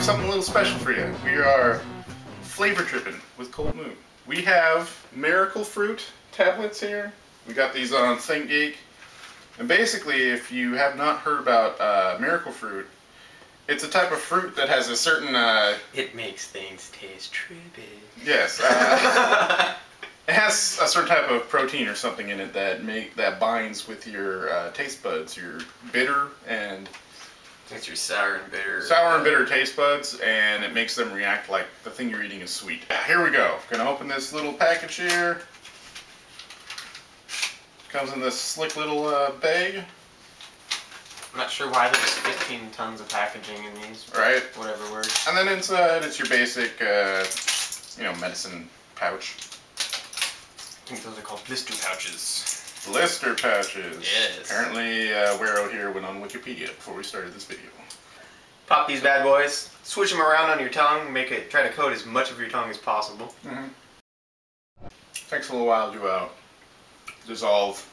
have something a little special for you. We are flavor tripping with Cult Moo. We have miracle fruit tablets here. We got these on ThinkGeek. And basically, if you have not heard about uh, miracle fruit, it's a type of fruit that has a certain, uh, It makes things taste trippy. yes, uh, it has a certain type of protein or something in it that make that binds with your uh, taste buds, your bitter and It's your sour and bitter. sour and bitter taste buds, and it makes them react like the thing you're eating is sweet. Here we go. Gonna open this little package here. Comes in this slick little uh, bag, I'm not sure why there's 15 tons of packaging in these. right? Whatever works. And then inside it's your basic, uh, you know, medicine pouch. I think those are called blister pouches. Blister patches. Yes. Apparently, uh, Wero here went on Wikipedia before we started this video. Pop these bad boys, switch them around on your tongue, make it try to coat as much of your tongue as possible. Mm-hmm. Takes a little while to uh, dissolve.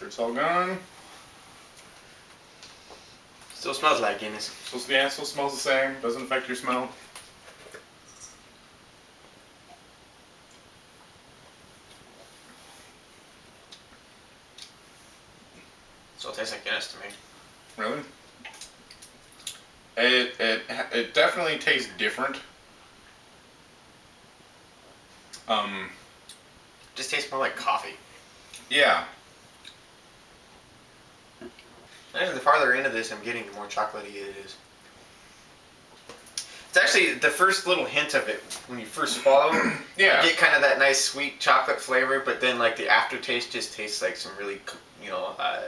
Sure it's all gone. Still smells like Guinness. So yeah, still smells the same. Doesn't affect your smell. Still tastes like Guinness to me. Really? It it it definitely tastes different. Um, Just tastes more like coffee. yeah, And the farther into this I'm getting, the more chocolatey it is. It's actually the first little hint of it when you first swallow. You yeah, get kind of that nice sweet chocolate flavor, but then like the aftertaste just tastes like some really, you know, uh,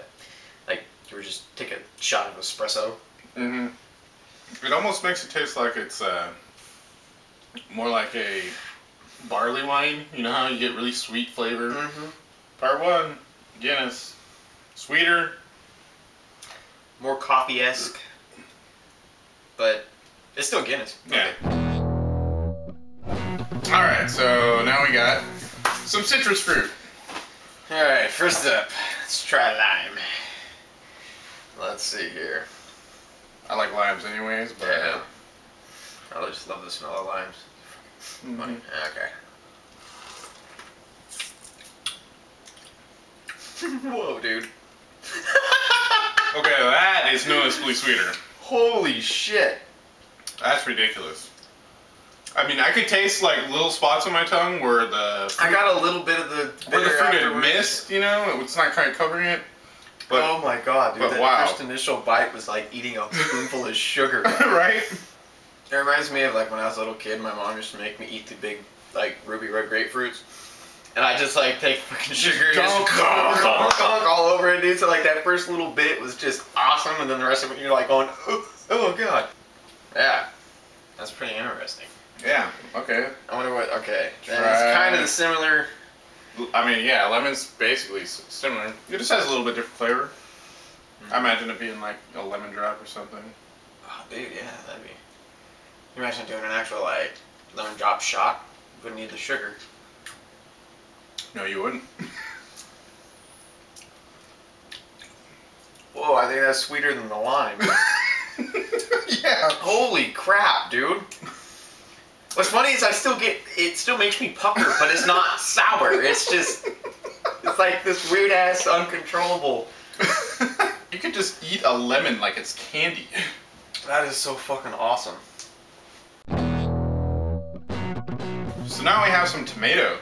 like you were just take a shot of espresso. Mm-hmm. It almost makes it taste like it's uh, more like a barley wine. You know how you get really sweet flavor. Mm-hmm. Part one, Guinness, sweeter. More coffee esque, but it's still Guinness. Yeah. All right, so now we got some citrus fruit. All right, first up, let's try lime. Let's see here. I like limes anyways, but Yeah. I just love the smell of limes. Mhm. Okay. Whoa, dude. okay, that is noticeably sweeter. Holy shit. That's ridiculous. I mean, I could taste like little spots on my tongue where the I got a little bit of the where the fruit had missed. You know, it's not kind of covering it. But oh my god, dude. but wow. first initial bite was like eating a spoonful of sugar. right? It reminds me of like when I was a little kid, my mom used to make me eat the big like ruby red grapefruits. And I just like take fucking sugar and just gunk, gunk, gunk all over it, dude. So like that first little bit was just awesome, and then the rest of it you're like going, oh, oh god. Yeah, that's pretty interesting. Yeah. Okay. I wonder what. Okay, it's kind of the similar. I mean, yeah, lemon's basically similar. It just has a little bit different flavor. I mm-hmm. imagine it being like a lemon drop or something. Oh, dude, yeah, that'd be. You imagine doing an actual like lemon drop shot? Wouldn't need the sugar. No, you wouldn't. Whoa, I think that's sweeter than the lime. yeah. Holy crap, dude. What's funny is I still get it still makes me pucker, but it's not sour. It's just it's like this weird ass uncontrollable. you could just eat a lemon like it's candy. That is so fucking awesome. So now we have some tomato,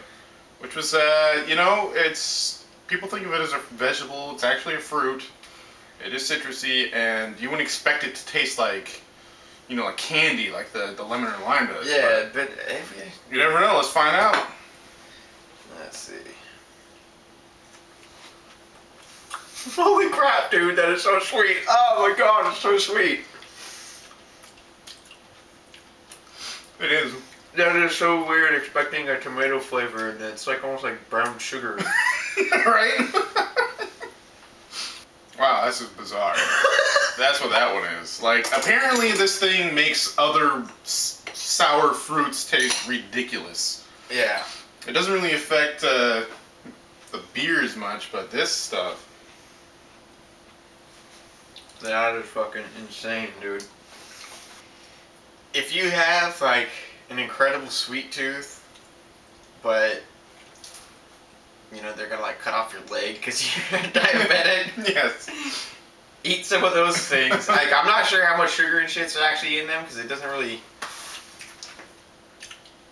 which was, uh, you know, it's people think of it as a vegetable. It's actually a fruit. It is citrusy, and you wouldn't expect it to taste like, you know, like candy, like the, the lemon or lime does. Yeah, but but you never know. Let's find out. let's see. Holy crap, dude, that is so sweet. Oh my god, it's so sweet. It is. That is so weird expecting a tomato flavor and it's like almost like brown sugar. right? wow, this is bizarre. That's what that one is. Like, apparently, this thing makes other s- sour fruits taste ridiculous. Yeah. It doesn't really affect uh, the beers much, but this stuff. That is fucking insane, dude. If you have like an incredible sweet tooth, but you know they're gonna like cut off your leg because you're diabetic, Yes. eat some of those things. like I'm not sure how much sugar and shit's actually in them because it doesn't really.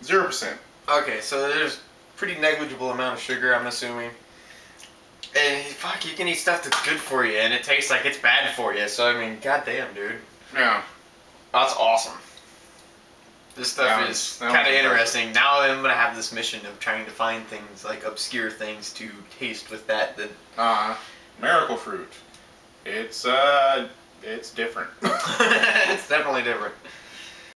Zero percent. Okay, so there's pretty negligible amount of sugar, I'm assuming. And fuck, you can eat stuff that's good for you, and it tastes like it's bad for you. So I mean, goddamn, dude. Yeah. That's awesome. This stuff That is was- that kind of was interesting. Now I'm gonna have this mission of trying to find things like obscure things to taste with that. That Uh, miracle fruit. It's uh, it's different. it's definitely different.